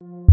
you